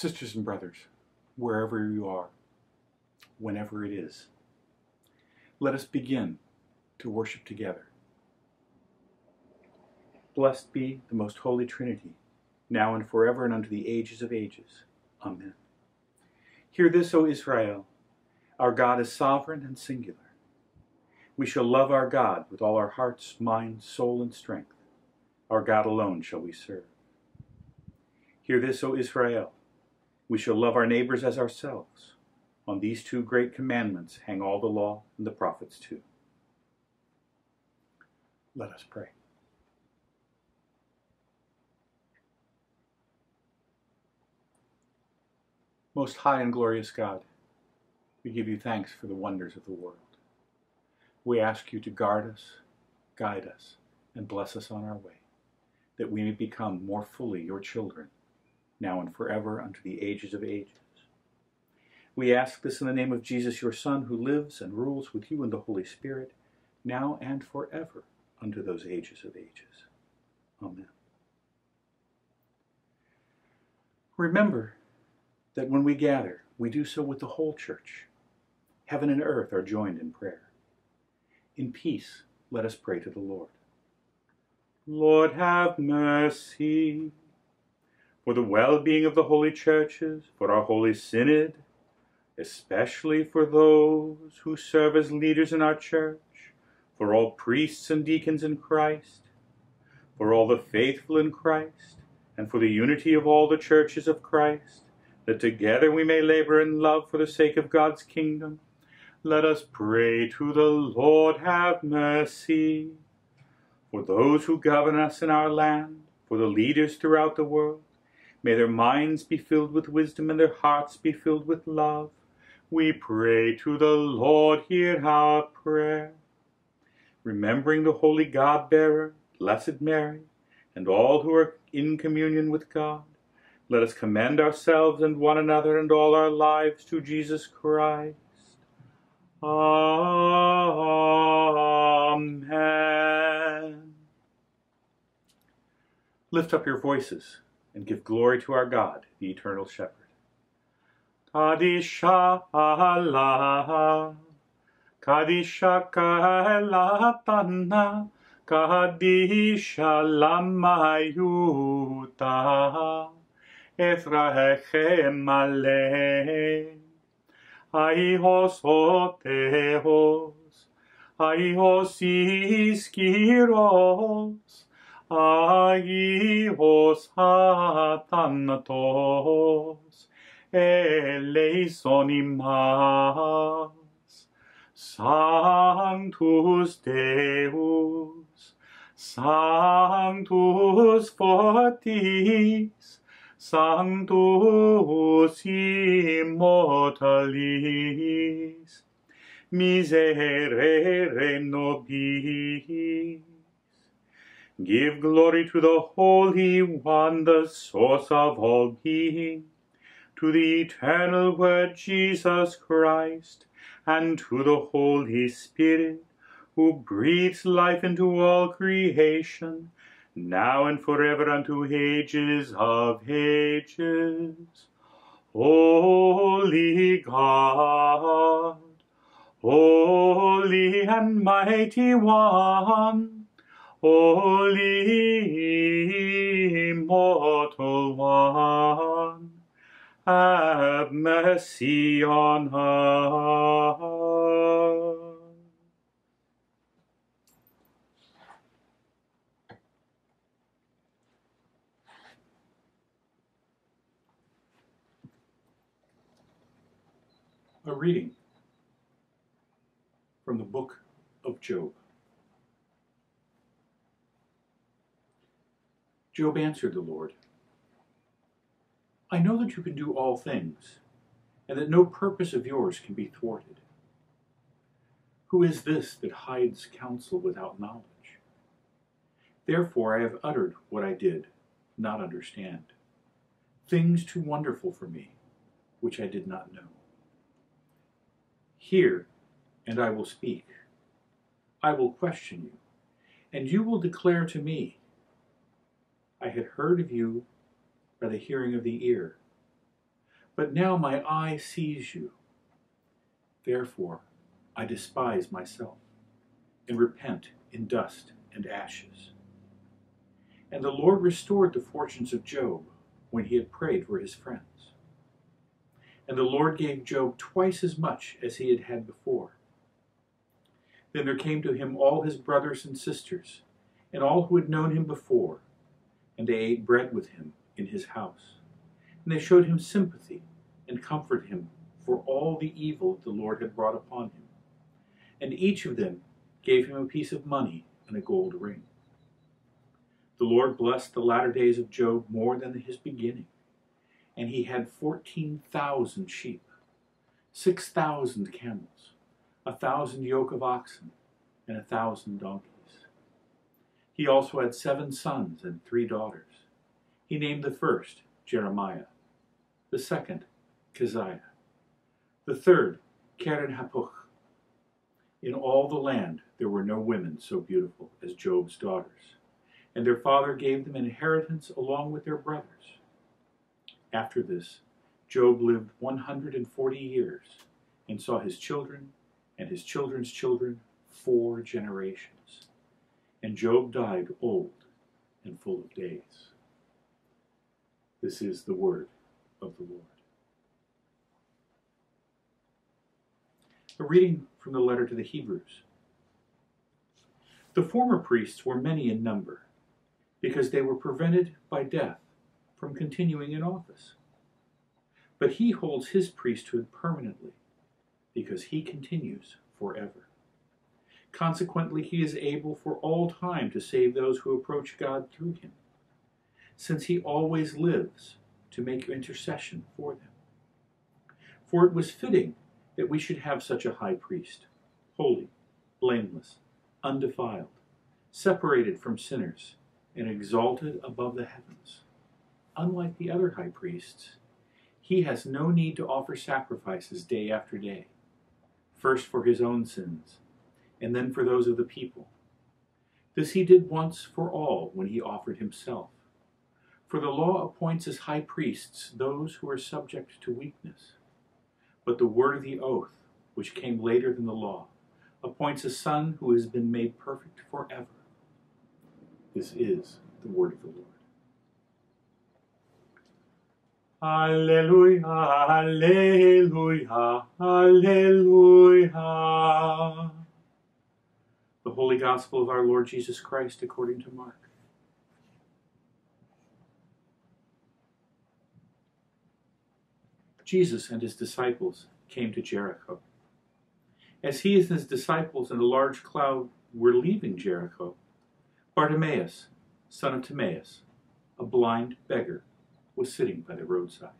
Sisters and brothers, wherever you are, whenever it is, let us begin to worship together. Blessed be the most holy Trinity, now and forever and unto the ages of ages. Amen. Hear this, O Israel. Our God is sovereign and singular. We shall love our God with all our hearts, mind, soul, and strength. Our God alone shall we serve. Hear this, O Israel. We shall love our neighbors as ourselves. On these two great commandments hang all the law and the prophets too. Let us pray. Most high and glorious God, we give you thanks for the wonders of the world. We ask you to guard us, guide us, and bless us on our way, that we may become more fully your children, now and forever unto the ages of ages. We ask this in the name of Jesus, your Son, who lives and rules with you in the Holy Spirit, now and forever unto those ages of ages. Amen. Remember that when we gather, we do so with the whole church. Heaven and earth are joined in prayer. In peace, let us pray to the Lord. Lord, have mercy. For the well-being of the holy churches, for our holy synod, especially for those who serve as leaders in our church, for all priests and deacons in Christ, for all the faithful in Christ, and for the unity of all the churches of Christ, that together we may labor in love for the sake of God's kingdom. Let us pray to the Lord have mercy. For those who govern us in our land, for the leaders throughout the world, may their minds be filled with wisdom and their hearts be filled with love. We pray to the Lord, hear our prayer. Remembering the holy God-bearer, Blessed Mary, and all who are in communion with God, let us commend ourselves and one another and all our lives to Jesus Christ. Amen. Lift up your voices and give glory to our God, the eternal shepherd. Kadisha Kadisha Kalatana, Kadisha Lamayuta. Ephraim ale. Aios oteos, aios iskiros, agios hatantos eleison imas sanctus deus sanctus fortis sanctus immortalis. Miserere nobis. Give glory to the Holy One, the source of all being, to the eternal Word Jesus Christ, and to the Holy Spirit, who breathes life into all creation, now and forever unto ages of ages. Holy God, Holy and Mighty One, Holy Immortal One, have mercy on us. A reading from the book of Job. Job answered the Lord, I know that you can do all things, and that no purpose of yours can be thwarted. Who is this that hides counsel without knowledge? Therefore I have uttered what I did not understand, things too wonderful for me, which I did not know. Hear, and I will speak. I will question you, and you will declare to me. I had heard of you by the hearing of the ear, But now my eye sees you. Therefore, I despise myself and repent in dust and ashes. And the Lord restored the fortunes of Job when he had prayed for his friends. And the Lord gave Job twice as much as he had had before. Then there came to him all his brothers and sisters, and all who had known him before, and they ate bread with him in his house. And they showed him sympathy and comforted him for all the evil the Lord had brought upon him. And each of them gave him a piece of money and a gold ring. The Lord blessed the latter days of Job more than his beginning, and he had fourteen thousand sheep, six thousand camels, a thousand yoke of oxen, and a thousand donkeys. He also had seven sons and three daughters. He named the first Jemimah, the second Keziah, the third Keren Happuch. In all the land there were no women so beautiful as Job's daughters, and their father gave them inheritance along with their brothers. After this, Job lived 140 years and saw his children and his children's children four generations. And Job died old and full of days. This is the word of the Lord. A reading from the letter to the Hebrews. The former priests were many in number, because they were prevented by death from continuing in office. But he holds his priesthood permanently, because he continues forever. Consequently, he is able for all time to save those who approach God through him, since he always lives to make intercession for them. For it was fitting that we should have such a high priest, holy, blameless, undefiled, separated from sinners, and exalted above the heavens. Unlike the other high priests, he has no need to offer sacrifices day after day, first for his own sins, and then for those of the people. This he did once for all when he offered himself. For the law appoints as high priests those who are subject to weakness but the word of the oath, which came later than the law, appoints a son who has been made perfect forever. This is the word of the Lord. Alleluia, Alleluia, Alleluia. The Holy Gospel of our Lord Jesus Christ according to Mark. Jesus and his disciples came to Jericho. As he and his disciples and a large crowd were leaving Jericho, Bartimaeus, son of Timaeus, a blind beggar, was sitting by the roadside.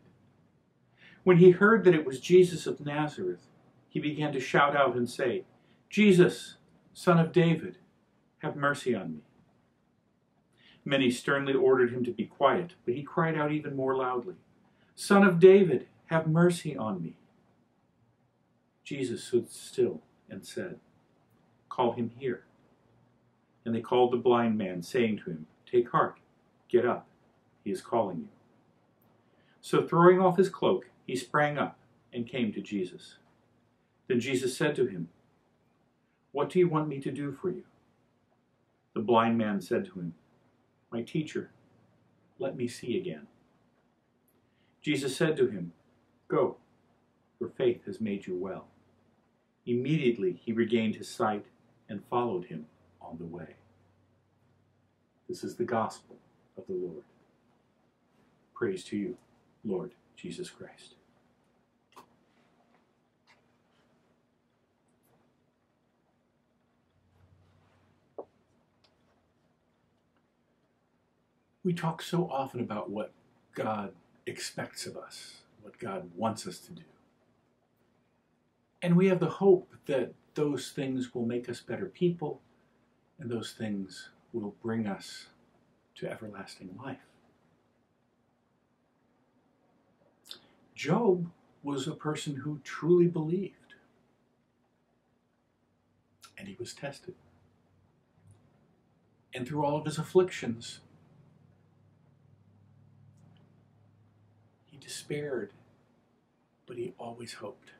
When he heard that it was Jesus of Nazareth, he began to shout out and say, Jesus, son of David, have mercy on me. Many sternly ordered him to be quiet, but he cried out even more loudly, Son of David, have mercy on me. Jesus stood still and said, Call him here. And they called the blind man, saying to him, Take heart, get up, he is calling you. So throwing off his cloak, he sprang up and came to Jesus. Then Jesus said to him, What do you want me to do for you? The blind man said to him, My teacher, let me see again. Jesus said to him, Go, your faith has made you well. Immediately he regained his sight and followed him on the way. This is the gospel of the Lord. Praise to you, Lord Jesus Christ. We talk so often about what God expects of us what God wants us to do. And we have the hope that those things will make us better people and those things will bring us to everlasting life. Job was a person who truly believed, and he was tested. And through all of his afflictions, despaired but he always hoped.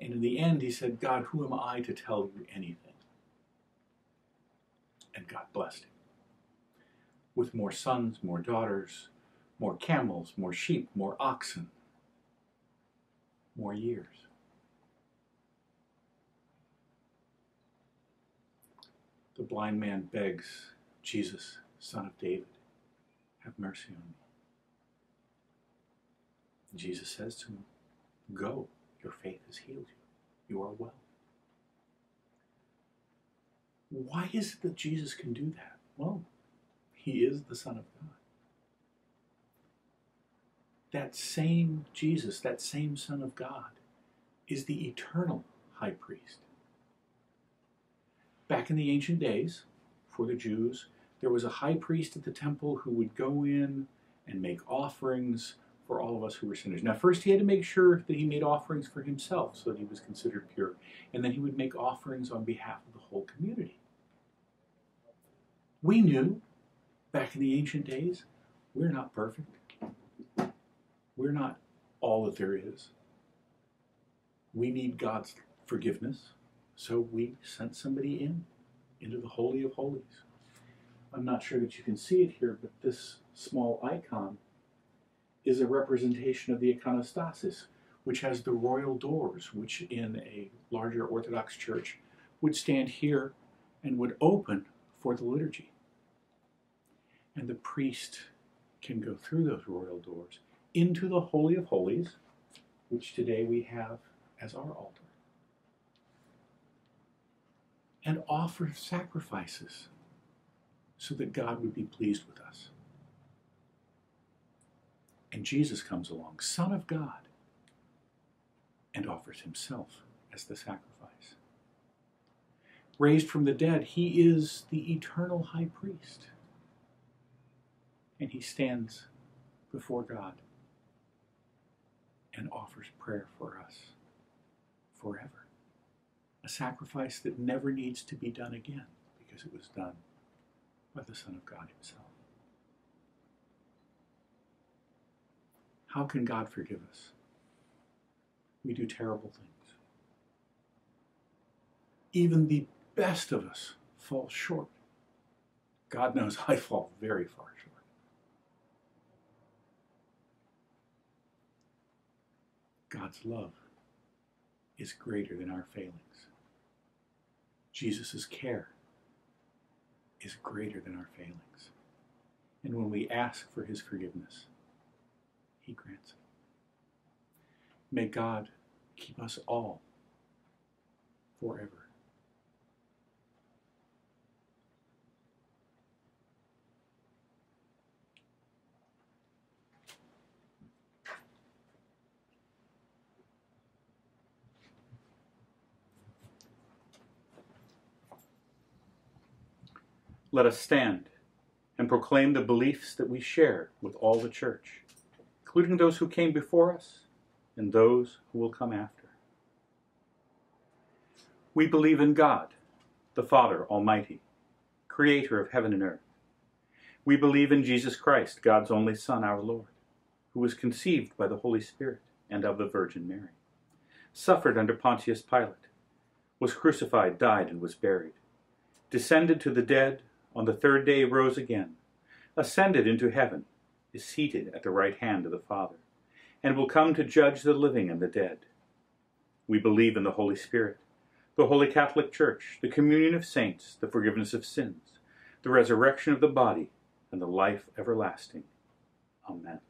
And in the end, he said, God, who am I to tell you anything? And God blessed him with more sons, more daughters, more camels, more sheep, more oxen, more years. The blind man begs Jesus, son of David, have mercy on me. Jesus says to him, Go, your faith has healed you. You are well. Why is it that Jesus can do that? Well, he is the Son of God. That same Jesus, that same Son of God, is the eternal high priest. Back in the ancient days, for the Jews, there was a high priest at the temple who would go in and make offerings for all of us who were sinners. Now, first he had to make sure that he made offerings for himself so that he was considered pure, and then he would make offerings on behalf of the whole community. We knew back in the ancient days, we're not perfect. We're not all that there is. We need God's forgiveness, so we sent somebody in, into the Holy of Holies. I'm not sure that you can see it here, but this small icon is a representation of the iconostasis, which has the royal doors, which in a larger Orthodox church would stand here and would open for the liturgy. And the priest can go through those royal doors into the Holy of Holies, which today we have as our altar, and offer sacrifices so that God would be pleased with us. And Jesus comes along, Son of God, and offers himself as the sacrifice. Raised from the dead, he is the eternal high priest. And he stands before God and offers prayer for us forever. A sacrifice that never needs to be done again because it was done by the Son of God Himself. How can God forgive us? We do terrible things. Even the best of us fall short. God knows I fall very far short. God's love is greater than our failings. Jesus' care is greater than our failings. And when we ask for his forgiveness, he grants it. May God keep us all forever. Let us stand and proclaim the beliefs that we share with all the church, including those who came before us and those who will come after. We believe in God, the Father Almighty, creator of heaven and earth. We believe in Jesus Christ, God's only Son, our Lord, who was conceived by the Holy Spirit and of the Virgin Mary, suffered under Pontius Pilate, was crucified, died, and was buried, descended to the dead, on the third day rose again, ascended into heaven, is seated at the right hand of the Father, and will come to judge the living and the dead. We believe in the Holy Spirit, the Holy Catholic Church, the communion of saints, the forgiveness of sins, the resurrection of the body, and the life everlasting. Amen.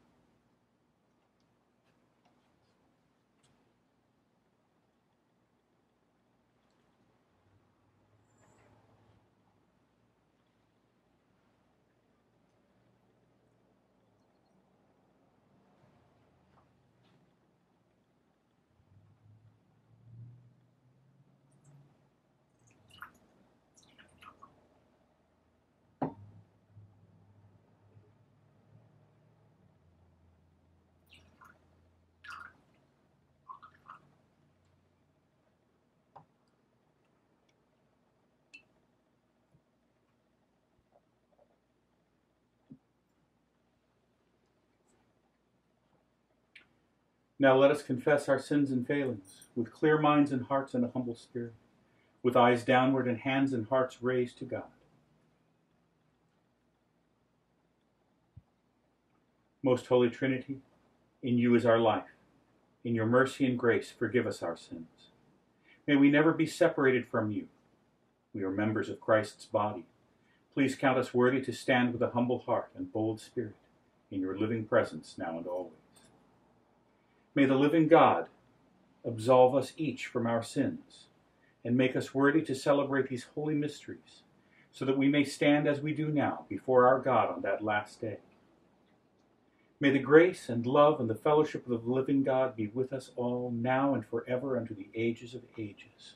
Now let us confess our sins and failings with clear minds and hearts and a humble spirit, with eyes downward and hands and hearts raised to God. Most Holy Trinity, in you is our life. In your mercy and grace, forgive us our sins. May we never be separated from you. We are members of Christ's body. Please count us worthy to stand with a humble heart and bold spirit in your living presence now and always. May the living God absolve us each from our sins and make us worthy to celebrate these holy mysteries so that we may stand as we do now before our God on that last day. May the grace and love and the fellowship of the living God be with us all now and forever unto the ages of ages.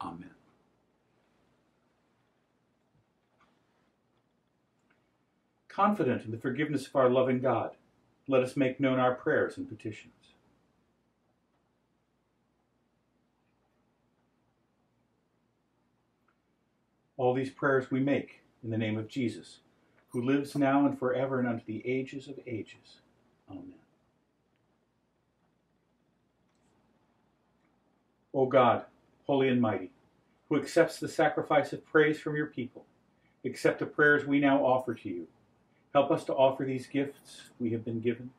Amen. Confident in the forgiveness of our loving God, let us make known our prayers and petitions. All these prayers we make in the name of Jesus, who lives now and forever and unto the ages of ages. Amen. O God, holy and mighty, who accepts the sacrifice of praise from your people, accept the prayers we now offer to you Help us to offer these gifts we have been given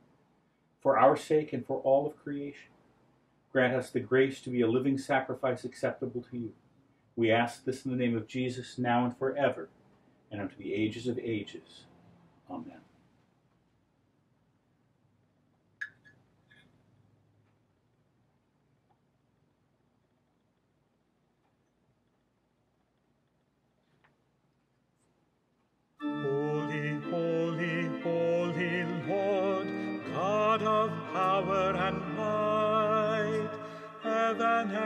for our sake and for all of creation. Grant us the grace to be a living sacrifice acceptable to you. We ask this in the name of Jesus, now and forever, and unto the ages of ages. Amen.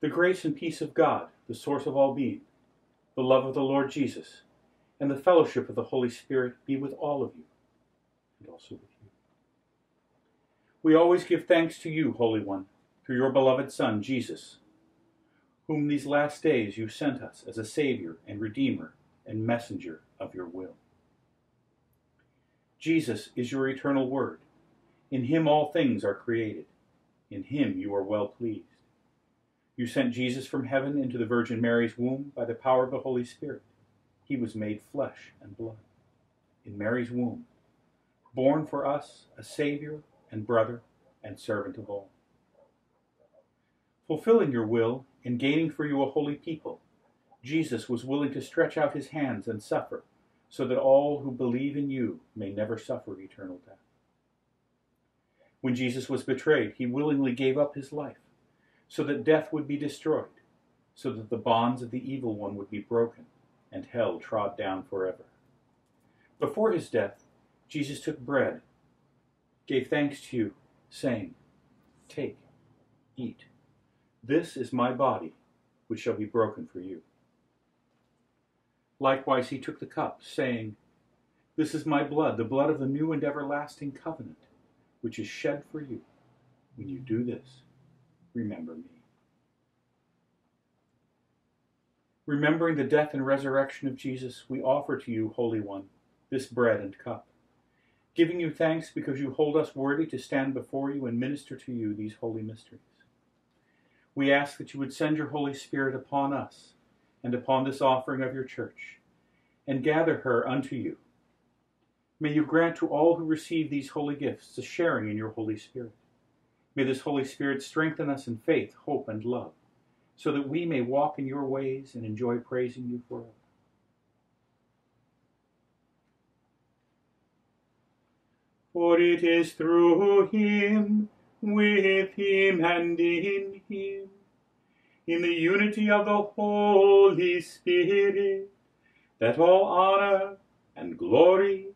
The grace and peace of God, the source of all being, the love of the Lord Jesus, and the fellowship of the Holy Spirit be with all of you and also with you. We always give thanks to you, Holy One, through your beloved Son, Jesus, whom these last days you sent us as a Savior and Redeemer and messenger of your will. Jesus is your eternal Word. In him all things are created. In him you are well pleased. You sent Jesus from heaven into the Virgin Mary's womb by the power of the Holy Spirit. He was made flesh and blood. In Mary's womb, born for us a Savior and brother and servant of all. Fulfilling your will and gaining for you a holy people, Jesus was willing to stretch out his hands and suffer, so that all who believe in you may never suffer eternal death. When Jesus was betrayed, he willingly gave up his life, so that death would be destroyed, so that the bonds of the evil one would be broken, and hell trod down forever. Before his death, Jesus took bread, gave thanks to you, saying, Take, eat. This is my body, which shall be broken for you. Likewise, he took the cup, saying, This is my blood, the blood of the new and everlasting covenant, which is shed for you. When you do this, remember me. Remembering the death and resurrection of Jesus, we offer to you, Holy One, this bread and cup giving you thanks because you hold us worthy to stand before you and minister to you these holy mysteries. We ask that you would send your Holy Spirit upon us and upon this offering of your church, and gather her unto you. May you grant to all who receive these holy gifts a sharing in your Holy Spirit. May this Holy Spirit strengthen us in faith, hope, and love, so that we may walk in your ways and enjoy praising you forever. For it is through him, with him, and in him, in the unity of the Holy Spirit, that all honor and glory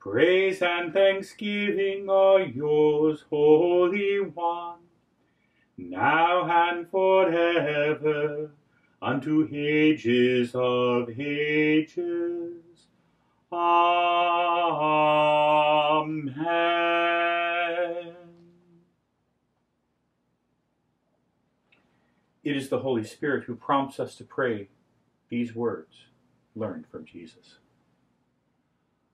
Praise and thanksgiving are yours, Holy One, now and forever, unto ages of ages. Amen. It is the Holy Spirit who prompts us to pray these words learned from Jesus.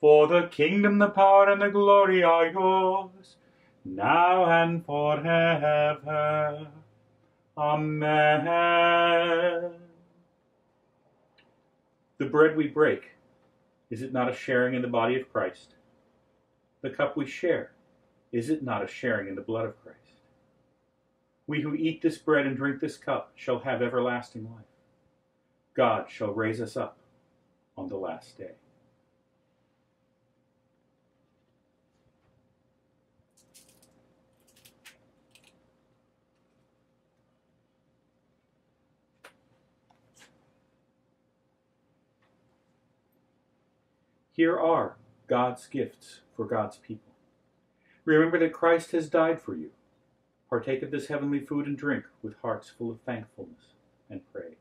For the kingdom, the power, and the glory are yours, now and forever. Amen. The bread we break, is it not a sharing in the body of Christ? The cup we share, is it not a sharing in the blood of Christ? We who eat this bread and drink this cup shall have everlasting life. God shall raise us up on the last day. Here are God's gifts for God's people. Remember that Christ has died for you. Partake of this heavenly food and drink with hearts full of thankfulness and praise.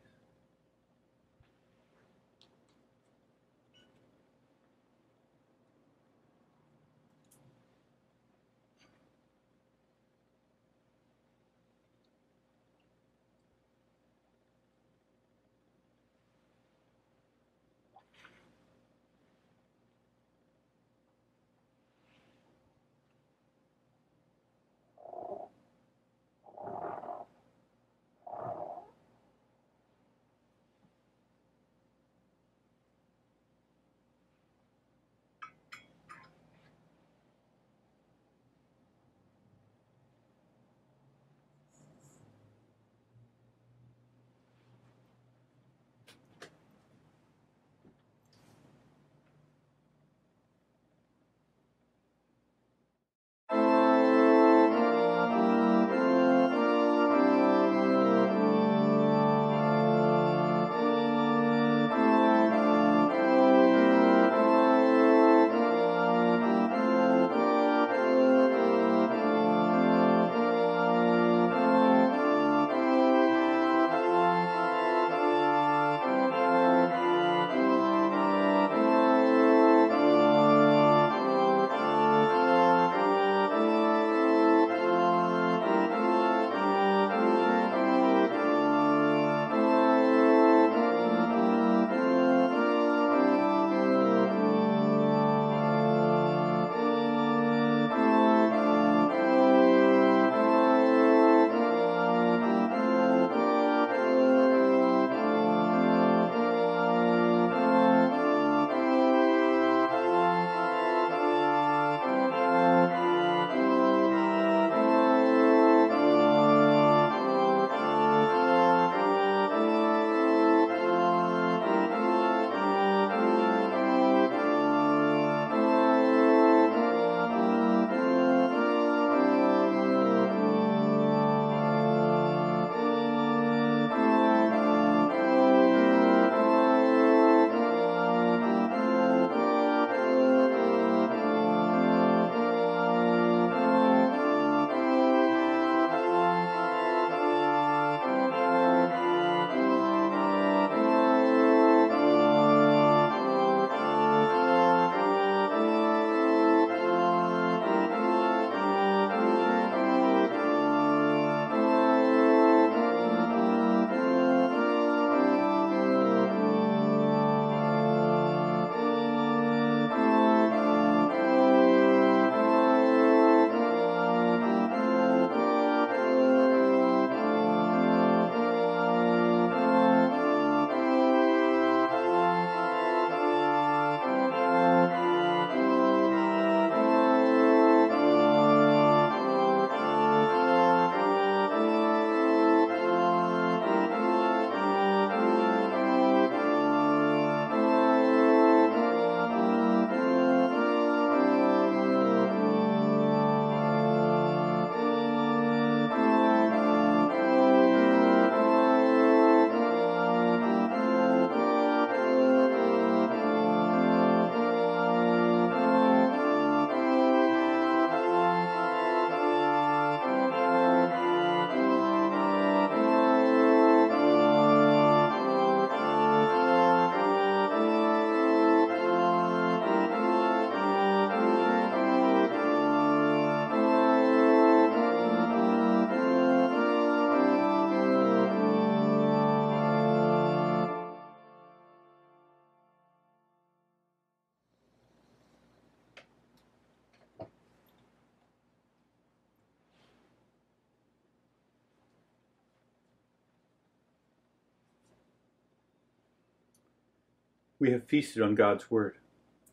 We have feasted on God's word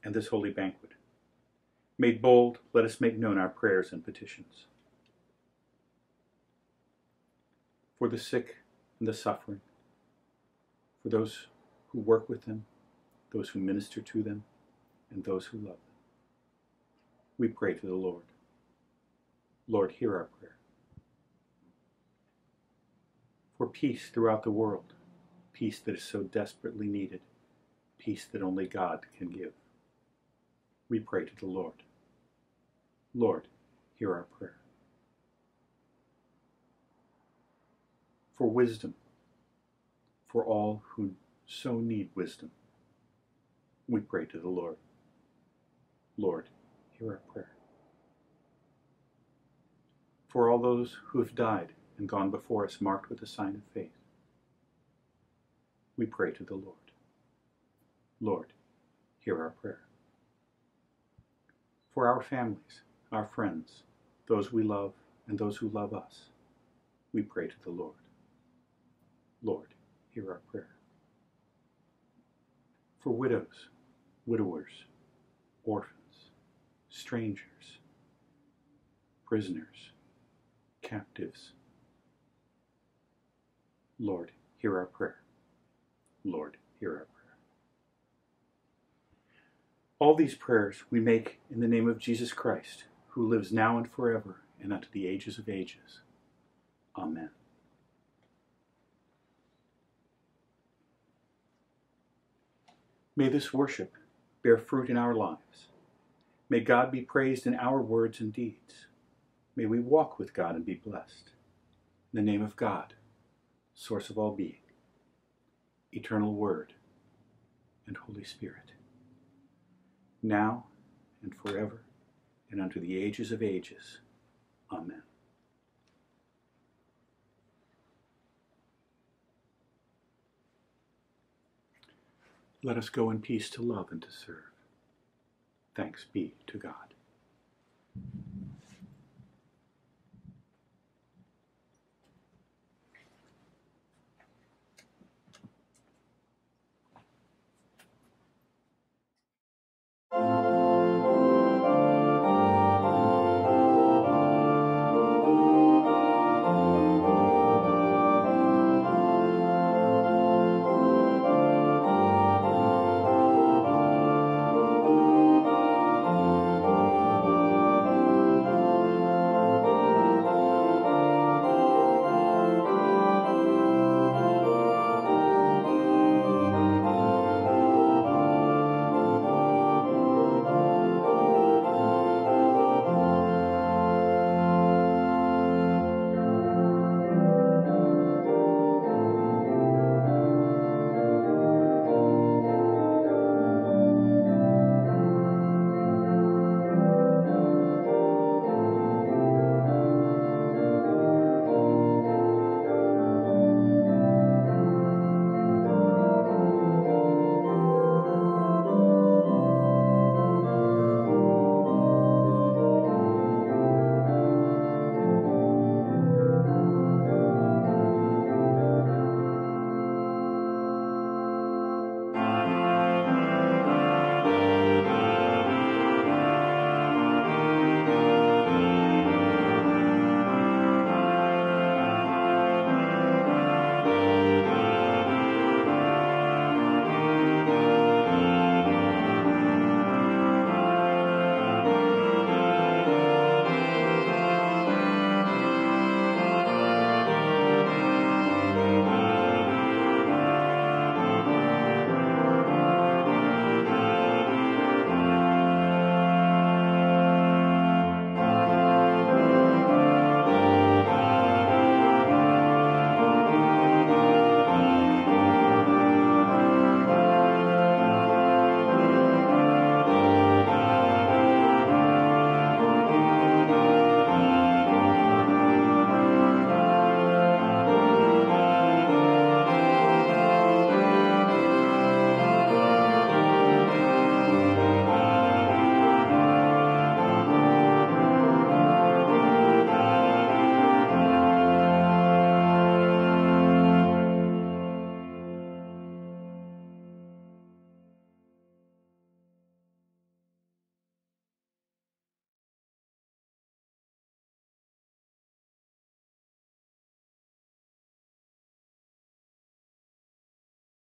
and this holy banquet. Made bold, let us make known our prayers and petitions. For the sick and the suffering, for those who work with them, those who minister to them, and those who love them. We pray to the Lord. Lord, hear our prayer. For peace throughout the world, peace that is so desperately needed, peace that only God can give. We pray to the Lord. Lord, hear our prayer. For wisdom, for all who so need wisdom, we pray to the Lord. Lord, hear our prayer. For all those who have died and gone before us marked with the sign of faith, we pray to the Lord. Lord, hear our prayer. For our families, our friends, those we love, and those who love us, we pray to the Lord. Lord, hear our prayer. For widows, widowers, orphans, strangers, prisoners, captives, Lord, hear our prayer. Lord, hear our prayer. All these prayers we make in the name of Jesus Christ, who lives now and forever and unto the ages of ages. Amen. May this worship bear fruit in our lives. May God be praised in our words and deeds. May we walk with God and be blessed. In the name of God, source of all being, eternal Word, and Holy Spirit, now and forever, and unto the ages of ages. Amen. Let us go in peace to love and to serve. Thanks be to God.